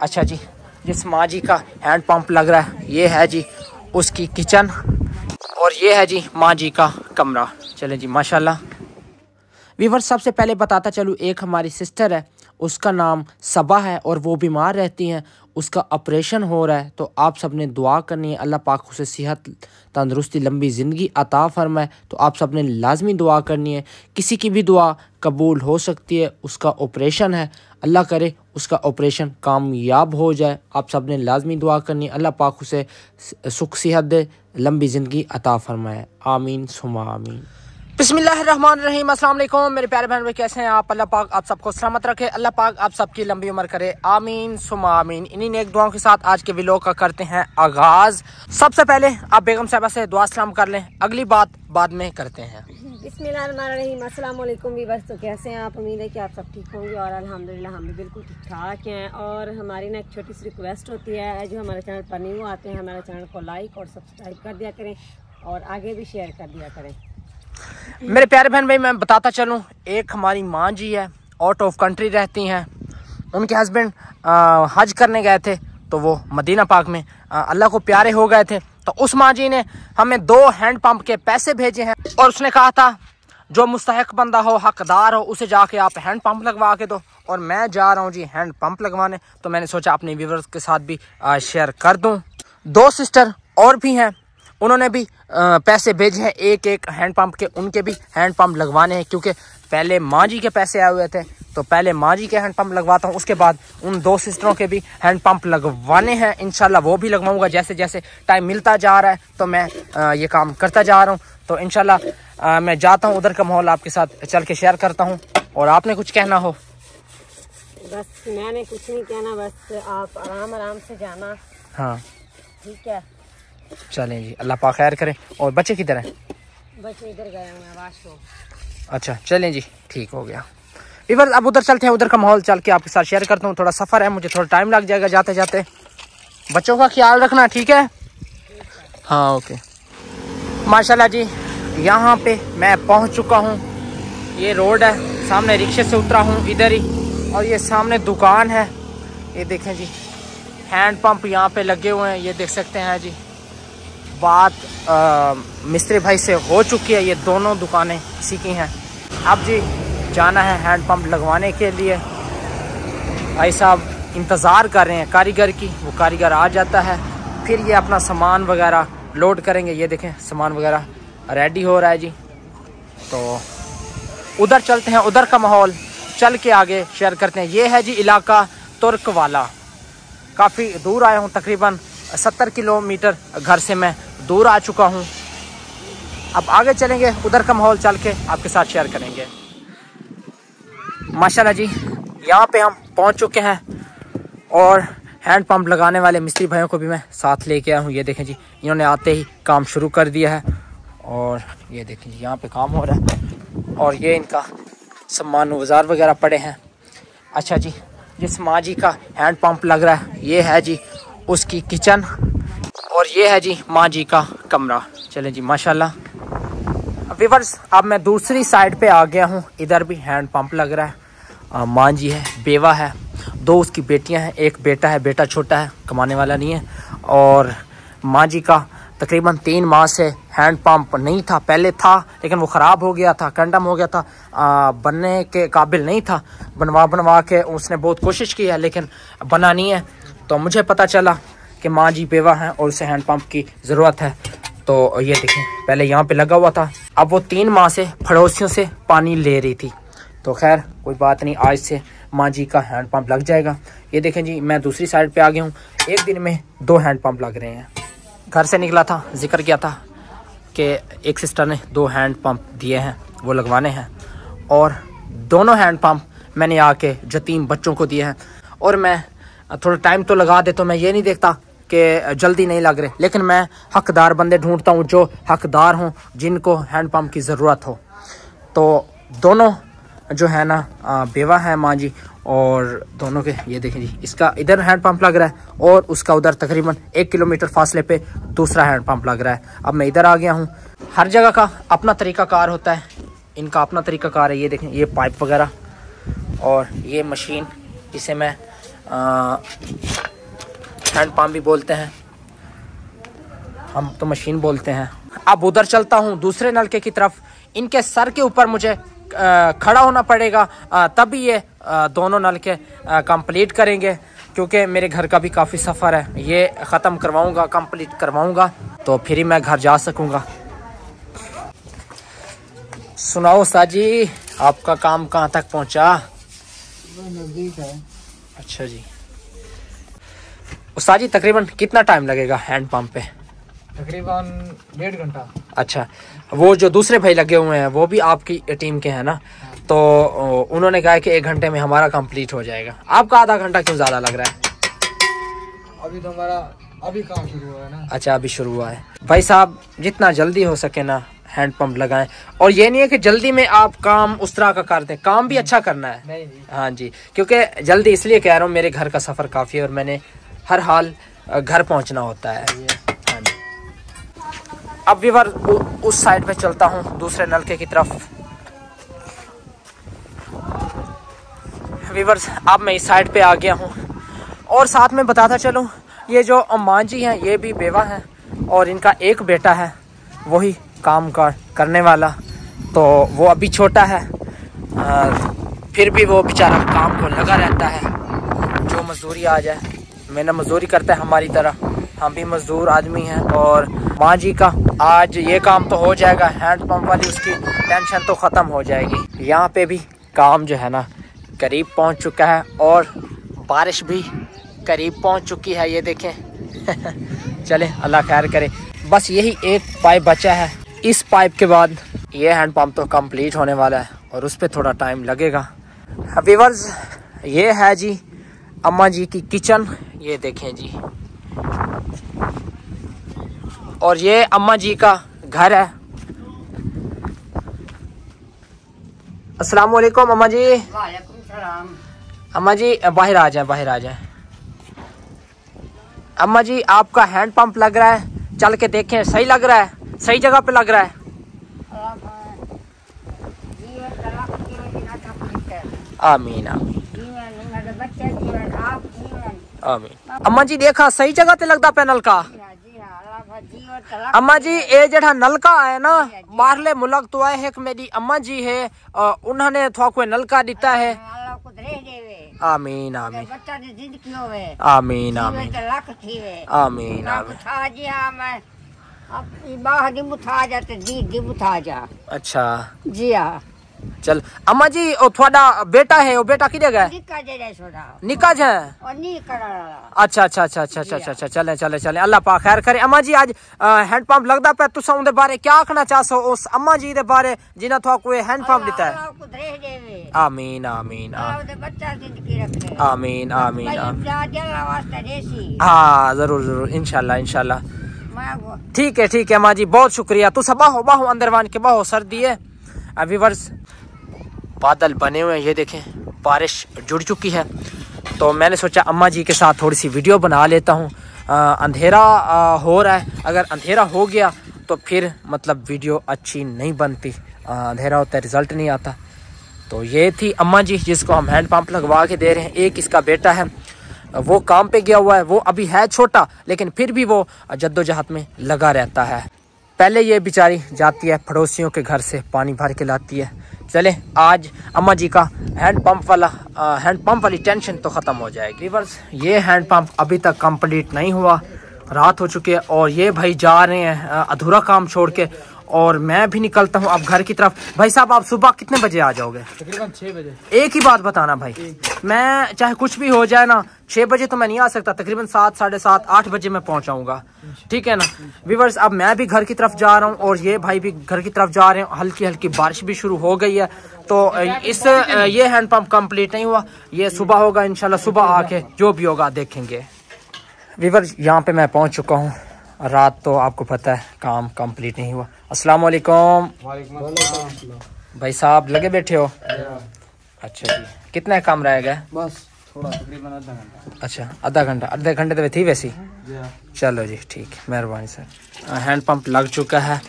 अच्छा जी, जिस माँ जी का हैंड पंप लग रहा है, ये है जी उसकी किचन और ये है जी माँ जी का कमरा। चले जी, माशाल्लाह। वीवर सबसे पहले बताता चलूँ, एक हमारी सिस्टर है, उसका नाम सबा है और वो बीमार रहती हैं। उसका ऑपरेशन हो रहा है तो आप सबने दुआ करनी है। अल्लाह पाक उसे सेहत तंदरुस्ती, लंबी ज़िंदगी अता फरमाए तो आप सबने लाजमी दुआ करनी है। किसी की भी दुआ कबूल हो सकती है, उसका ऑपरेशन है। अल्लाह करे उसका ऑपरेशन कामयाब हो जाए। आप सबने लाजमी दुआ करनी है। अल्लाह पाक उसे सुख, सेहत दे, लंबी ज़िंदगी अता फरमाए। आमीन सुमा आमीन। अस्सलाम वालेकुम मेरे प्यारे बहन भाई कैसे हैं आप? अल्लाह पाक आप सबको सलामत रखे, अल्लाह पाक आप सबकी लंबी उम्र करे। आमीन सुमा आमीन। इन्हीं नेक दुआओं के साथ आज के व्लॉग का करते हैं आगाज़। सबसे पहले आप बेगम साहबा से दुआ सलाम कर लें, अगली बात बाद में करते हैं। अस्सलाम वालेकुम वीवर्स तो कैसे हैं आप? उम्मीद है कि आप सब ठीक होंगे और अल्हम्दुलिल्लाह हम भी बिल्कुल ठीक ठाक हैं। और हमारी ना एक छोटी सी रिक्वेस्ट होती है, जो हमारे चैनल पर न्यू आते हैं, हमारे चैनल को लाइक और सब्सक्राइब कर दिया करें और आगे भी शेयर कर दिया करें। मेरे प्यारे बहन भाई, मैं बताता चलूँ। एक हमारी माँ जी है आउट ऑफ़ कंट्री रहती हैं। उनके हस्बैंड हज करने गए थे तो वो मदीना पाक में अल्लाह को प्यारे हो गए थे। तो उस माँ जी ने हमें दो हैंड पंप के पैसे भेजे हैं, और उसने कहा था, जो मुस्तक बंदा हो, हकदार हो, उसे जाके आप हैंड पंप लगवा के दो। और मैं जा रहा हूँ जी हैंड पंप लगवाने तो मैंने सोचा अपने व्यूवर्स के साथ भी शेयर कर दूँ। दो सिस्टर और भी हैं उन्होंने भी पैसे भेजे हैं। एक एक हैंड पंप के उनके भी हैंड पंप लगवाने हैं क्योंकि पहले माँ जी के पैसे आए हुए थे तो पहले माँ जी के हैंड पंप लगवाता हूँ। उसके बाद उन दो सिस्टरों के भी हैंड पंप लगवाने हैं। इनशाला वो भी लगवाऊँगा। जैसे जैसे टाइम मिलता जा रहा है तो मैं ये काम करता जा रहा हूँ। तो इनशाला मैं जाता हूँ उधर का माहौल आपके साथ चल के शेयर करता हूँ। और आपने कुछ कहना हो? बस मैंने कुछ नहीं कहना। बस आप आराम आराम से जाना। हाँ। ठीक है? चलें जी अल्लाह पा खैर करें। और बच्चे किधर हैं? बच्चे इधर गए हुए हैं अच्छा चलें जी ठीक हो गया। इधर अब उधर चलते हैं उधर का माहौल चल के आपके साथ शेयर करता हूँ। थोड़ा सफ़र है मुझे थोड़ा टाइम लग जाएगा जाते जाते। बच्चों का ख्याल रखना ठीक है? हाँ ओके। माशाल्लाह जी यहाँ पे मैं पहुँच चुका हूँ। ये रोड है सामने रिक्शे से उतरा हूँ इधर ही। और ये सामने दुकान है। ये देखें जी हैंड पंप यहाँ पे लगे हुए हैं ये देख सकते हैं जी। बात मिस्त्री भाई से हो चुकी है, ये दोनों दुकानें इसी की हैं। अब जी, जाना है हैंड पंप लगवाने के लिए। भाई साहब, इंतज़ार कर रहे हैं कारीगर की, वो कारीगर आ जाता है। फिर ये अपना सामान वगैरह लोड करेंगे। ये देखें, सामान वगैरह रेडी हो रहा है जी। तो उधर चलते हैं, उधर का माहौल चल के आगे शेयर करते हैं। ये है जी इलाका तुर्क वाला काफ़ी दूर आया हूँ, तकरीबन सत्तर किलोमीटर घर से मैं दूर आ चुका हूँ। अब आगे चलेंगे, उधर का माहौल चल के आपके साथ शेयर करेंगे। माशाल्लाह जी, यहाँ पे हम पहुँच चुके हैं और हैंड पंप लगाने वाले मिस्त्री भाइयों को भी मैं साथ लेके आया हूँ। ये देखें जी, इन्होंने आते ही काम शुरू कर दिया है और ये देखें जी, यहाँ पे काम हो रहा है और ये इनका सामान औज़ार वगैरह पड़े हैं। अच्छा जी, जिस माँ जी का हैंड पंप लग रहा है, ये है जी, उसकी किचन और ये है जी माँ जी का कमरा। चलें जी माशाल्लाह। विवर्स अब मैं दूसरी साइड पे आ गया हूँ। इधर भी हैंड पंप लग रहा है। माँ जी है बेवा है। दो उसकी बेटियाँ हैं एक बेटा है बेटा छोटा है कमाने वाला नहीं है। और माँ जी का तकरीबन तीन माह से हैंड पंप नहीं था। पहले था लेकिन वो ख़राब हो गया था कंडम हो गया था। आ, बनने के काबिल नहीं था। बनवा बनवा के उसने बहुत कोशिश की है लेकिन बना नहीं है। तो मुझे पता चला कि माँ जी बेवा हैं और उसे हैंड पंप की ज़रूरत है। तो ये देखें, पहले यहाँ पे लगा हुआ था। अब वो तीन माह से, पड़ोसियों से पानी ले रही थी। तो खैर, कोई बात नहीं, आज से माँ जी का हैंड पंप लग जाएगा। ये देखें जी, मैं दूसरी साइड पे आ गया हूँ। एक दिन में दो हैंड पंप लग रहे हैं। घर से निकला था, ज़िक्र किया था कि एक सिस्टर ने दो हैंड पंप दिए हैं, वो लगवाने हैं। और दोनों हैंड पंप मैंने आके जतीम बच्चों को दिए हैं। और मैं, थोड़ा टाइम तो लगा दे तो मैं ये नहीं देखता कि जल्दी नहीं लग रहे। लेकिन मैं हकदार बंदे ढूंढता हूँ जो हकदार हों, जिनको हैंड पंप की ज़रूरत हो। तो दोनों जो है ना बेवा है माँ जी, और दोनों के, ये देखें जी, इसका इधर हैंड पंप लग रहा है, और उसका उधर तकरीबन एक किलोमीटर फासले पे दूसरा हैंड पंप लग रहा है। अब मैं इधर आ गया हूँ। हर जगह का अपना तरीका कार होता है। इनका अपना तरीका कार है, ये देखें, ये पाइप वगैरह, और ये मशीन जिसे मैं हैंड पम्प भी बोलते हैं। हम तो मशीन बोलते हैं। अब उधर चलता हूँ दूसरे नलके की तरफ़। इनके सर के ऊपर मुझे खड़ा होना पड़ेगा। तभी ये दोनों नलके कंप्लीट करेंगे क्योंकि मेरे घर का भी काफ़ी सफ़र है। ये ख़त्म करवाऊँगा कंप्लीट करवाऊँगा तो फिर ही मैं घर जा सकूँगा। सुनाओ साजी आपका काम कहाँ तक पहुँचा? नज़दीक है। अच्छा जी। उस्ताद जी तकरीबन कितना टाइम लगेगा हैंड पंप पे? तकरीबन डेढ़ घंटा। अच्छा वो जो दूसरे भाई लगे हुए हैं वो भी आपकी टीम के हैं ना? तो उन्होंने कहा कि एक घंटे में हमारा कंप्लीट हो जाएगा। आपका आधा घंटा क्यों ज़्यादा लग रहा है? अभी तो हमारा अभी काम शुरू हुआ है ना। अच्छा अभी शुरू हुआ है। भाई साहब जितना जल्दी हो सके ना हैंड पंप लगाएँ। और ये नहीं है कि जल्दी में आप काम उस तरह का करते दें काम भी अच्छा करना है। नहीं जी हाँ जी क्योंकि जल्दी इसलिए कह रहा हूँ मेरे घर का सफ़र काफ़ी है और मैंने हर हाल घर पहुँचना होता है। अब विवर उस साइड पे चलता हूँ दूसरे नलके की तरफ़। विवर्स अब मैं इस साइड पे आ गया हूँ। और साथ में बताता चलूँ ये जो अम्मा जी हैं ये भी बेवा हैं और इनका एक बेटा है वही काम का करने वाला। तो वो अभी छोटा है आ, फिर भी वो बेचारा काम को लगा रहता है जो मजदूरी आ जाए मैंने मजदूरी करता है हमारी तरह। हम भी मजदूर आदमी हैं और माँ जी का आज ये काम तो हो जाएगा हैंड पंप वाली उसकी टेंशन तो ख़त्म हो जाएगी। यहाँ पे भी काम जो है ना, करीब पहुँच चुका है और बारिश भी करीब पहुँच चुकी है, ये देखें। चले, अल्लाह खैर करे। बस यही एक पाइप बचा है। इस पाइप के बाद ये हैंड पंप तो कंप्लीट होने वाला है और उस पर थोड़ा टाइम लगेगा। वीवर्स ये है जी अम्मा जी की किचन ये देखें जी। और ये अम्मा जी का घर है। अस्सलाम वालेकुम अम्मा जी। अम्मा जी बाहर आ जाए बाहर आ जाए। अम्मा जी आपका हैंड पंप लग रहा है। चल के देखें सही लग रहा है? सही जगह पे लग रहा है? आमीन आमीन आमीन। अम्मा जी देखा सही जगह ते लगता पे नलका। अम्मा जी ये जड़ा नलका है ना बाहरले मुल्क तो आए है मेरी अम्मा जी है उन्होंने थोड़ा कोई नलका दिता है। आमीन आमीन। आमीन आमीन। आमीन आमीन। अच्छा। जी हाँ। चल अम्मा जी ओ थोड़ा बेटा है वो बेटा किधर गए निका है अच्छा अच्छा अच्छा अच्छा अच्छा अच्छा चले चले चले। अल्लाह पाक खैर करे। अम्मा जी आज हैंड पंप लगदा पे तुसा उनदे बारे क्या आखना चाहसो? उस अम्मा जी दे बारे जिन्हें थोड़ा कोई हैंड पंप दिता है। आमीन आमीन आमीन आमीन हाँ ज़रूर ज़रूर इंशाल्लाह इंशाल्लाह। ठीक है ठीक है माँ जी बहुत शुक्रिया। तू सब बाहो बाहो अंदर वान के बाहो सर्दी है। अभी वर्ष बादल बने हुए हैं ये देखें बारिश जुड़ चुकी है। तो मैंने सोचा अम्मा जी के साथ थोड़ी सी वीडियो बना लेता हूँ। अंधेरा आ, हो रहा है। अगर अंधेरा हो गया तो फिर मतलब वीडियो अच्छी नहीं बनती। अंधेरा होता है रिज़ल्ट नहीं आता। तो ये थी अम्मा जी जिसको हम हैंड पंप लगवा के दे रहे हैं। एक इसका बेटा है। वो काम पे गया हुआ है। वो अभी है छोटा लेकिन फिर भी वो जद्दोजहद में लगा रहता है। पहले ये बेचारी जाती है पड़ोसियों के घर से, पानी भर के लाती है। चले, आज अम्मा जी का हैंड पंप वाला हैंड पंप वाली टेंशन तो ख़त्म हो जाएगी। बस ये हैंड पंप अभी तक कंप्लीट नहीं हुआ, रात हो चुकी है और ये भाई जा रहे हैं अधूरा काम छोड़ के और मैं भी निकलता हूँ अब घर की तरफ़। भाई साहब आप सुबह कितने बजे आ जाओगे? तकरीबन छह बजे। एक ही बात बताना भाई। मैं चाहे कुछ भी हो जाए ना छह बजे तो मैं नहीं आ सकता तकरीबन सात साढ़े सात आठ बजे मैं पहुंचाऊँगा। ठीक है ना? विवर्स अब मैं भी घर की तरफ़ जा रहा हूँ और ये भाई भी घर की तरफ़ जा रहे हैं। हल्की हल्की बारिश भी शुरू हो गई है। तो इस ये हैंड पंप कंप्लीट नहीं हुआ। ये सुबह होगा इनशाला सुबह आके जो भी होगा देखेंगे। विवर्स यहाँ पे मैं पहुँच चुका हूँ। रात तो आपको पता है काम कंप्लीट नहीं हुआ। अस्सलाम वालेकुम भाई साहब लगे बैठे हो? अच्छा जी। कितना काम रहेगा बस थोड़ा तकरीबन आधा घंटा। अच्छा आधा घंटा आधे घंटे तो थी वैसी? चलो जी ठीक है मेहरबानी सर। हैंड पंप लग चुका है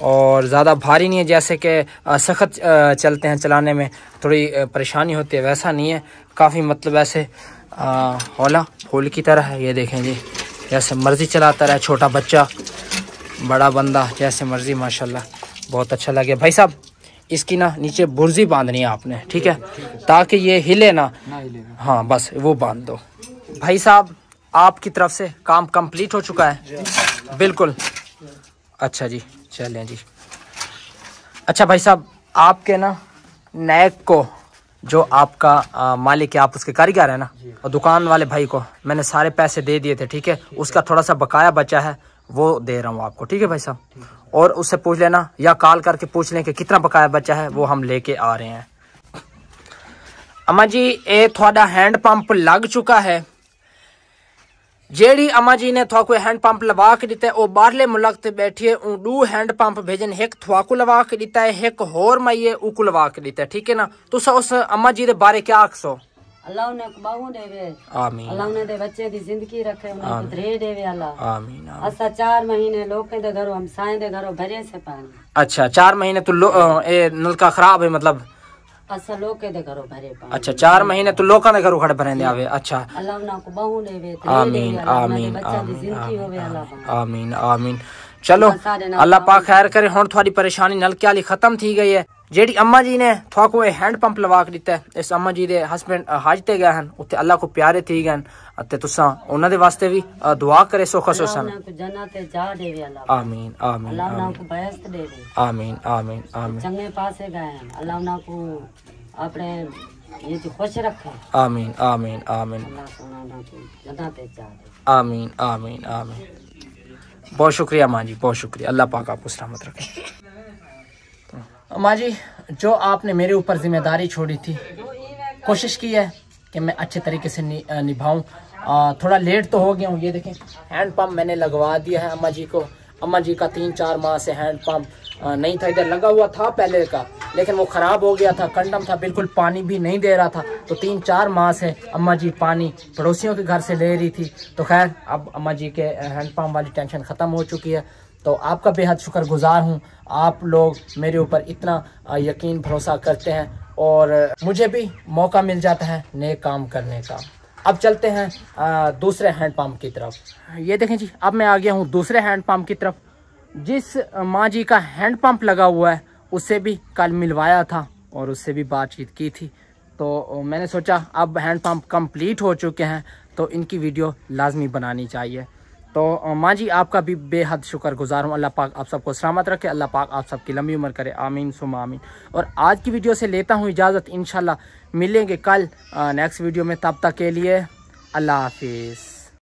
और ज़्यादा भारी नहीं है जैसे कि सख्त चलते हैं चलाने में। थोड़ी परेशानी होती है वैसा नहीं है। काफ़ी मतलब ऐसे हौला फूल की तरह है ये देखें जी। जैसे मर्ज़ी चलाता रहे छोटा बच्चा। बड़ा बंदा जैसे मर्ज़ी माशाल्लाह। बहुत अच्छा लगे भाई साहब इसकी ना नीचे बुर्जी बांधनी है आपने ठीक है? ताकि ये हिले ना ना हिलेगा। हाँ बस वो बाँध दो। भाई साहब आपकी तरफ़ से काम कंप्लीट हो चुका है? बिल्कुल। अच्छा जी चलें जी। अच्छा भाई साहब आपके ना नैक को जो आपका आ, मालिक है आप उसके कारीगर है ना? और दुकान वाले भाई को मैंने सारे पैसे दे दिए थे ठीक है। उसका थोड़ा सा बकाया बचा है वो दे रहा हूँ आपको, ठीक है भाई साहब? और उससे पूछ लेना, या कॉल करके पूछ लें कि कितना बकाया बचा है, वो हम लेके आ रहे हैं। अम्मा जी ये थोड़ा हैंड पंप लग चुका है। जेड़ी अम्मा जी ने थोड़ा हैंड पंप लवा के दिता है, वो बाहरले मुल्क ते बैठी है ऊ दू हैंड पंप भेजन, एक थवाकू लवा के दिता है, एक होर माइये उकू लवा के दिता है, ठीक है ना? तुस उस अम्मा जी के बारे क्या आखसो? अल्लाह ने बाहू देवे। आमीन। अल्लाह ने दे बच्चे दी ज़िंदगी रखे उन्हें पुत्रे देवे अल्लाह। आमीन। असा चार महीने लोकें दे घरों हमसाएँ दे घरों भरे से पानी। अच्छा चार महीने तो ए नलका खराब है मतलब? असा लोकें दे घरों भरे पानी। अच्छा चार महीने तो लोगों ने घरों खड़े भरेंदे आवे अच्छा। अल्लाह ना को बाहू देवे आमीन उन्हें आमीन दे दी आमीन। आमीन आमीन चलो अल्लाह पाक खैर करे हुन थोड़ी परेशानी नलके वाली खत्म थी गई है। जेडी अम्मा जी ने ये हैंड पंप लवा के दिता है इस अम्मा जी दे हस्बैंड हज ते गए हैं उत्ते अल्लाह को प्यारे थी गए तुसा उन्हां दे वास्ते भी दुआ करे सोखा को जा अल्लाह। आमीन आमीन को आमीन आमीन आमीन। चंगे पासे गए हैं अल्लाह उन्हें को अपने ये जो खुश रखे। आमीन आमीन आमीन। को जा आमीन आमीन आमीन। बहुत शुक्रिया माँ जी बहुत शुक्रिया। अल्लाह पाक आपको सलामत रखे। तो माँ जी जो आपने मेरे ऊपर ज़िम्मेदारी छोड़ी थी कोशिश की है कि मैं अच्छे तरीके से नि, निभाऊं। थोड़ा लेट तो हो गया हूँ ये देखें। हैंड पंप मैंने लगवा दिया है अम्मा जी को। अम्मा जी का तीन चार माह से हैंड पंप नहीं था इधर लगा हुआ था पहले का लेकिन वो ख़राब हो गया था कंडम था बिल्कुल पानी भी नहीं दे रहा था। तो तीन चार माह से अम्मा जी पानी पड़ोसियों के घर से ले रही थी। तो खैर अब अम्मा जी के हैंड पंप वाली टेंशन ख़त्म हो चुकी है। तो आपका बेहद शुक्रगुजार हूँ। आप लोग मेरे ऊपर इतना यकीन भरोसा करते हैं और मुझे भी मौका मिल जाता है नए काम करने का। अब चलते हैं दूसरे हैंड पंप की तरफ़। ये देखें जी, अब मैं आ गया हूँ दूसरे हैंड पंप की तरफ़। जिस माँ जी का हैंड पंप लगा हुआ है उससे भी कल मिलवाया था और उससे भी बातचीत की थी। तो मैंने सोचा, अब हैंड पंप कंप्लीट हो चुके हैं तो इनकी वीडियो लाजमी बनानी चाहिए। तो माँ जी, आपका भी बेहद शुक्र गुजार हूँ। अल्लाह पाक आप सबको सलामत रखे, अल्लाह पाक आप सबकी लंबी उम्र करे। आमीन सुम आमीन। और आज की वीडियो से लेता हूँ इजाज़त। इंशाल्लाह मिलेंगे कल नेक्स्ट वीडियो में। तब तक के लिए अल्लाह हाफिज़।